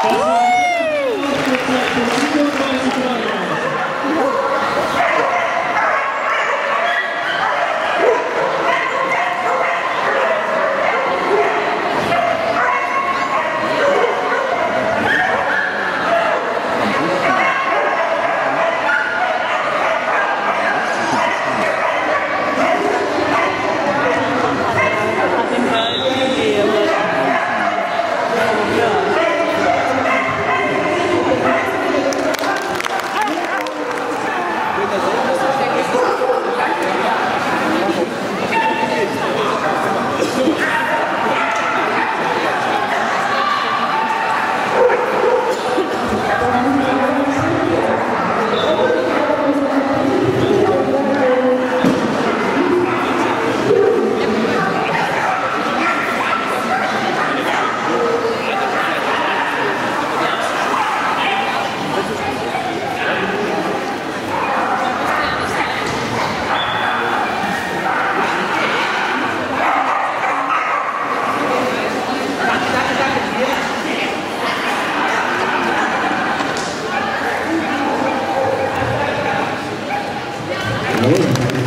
Oh. Ahora,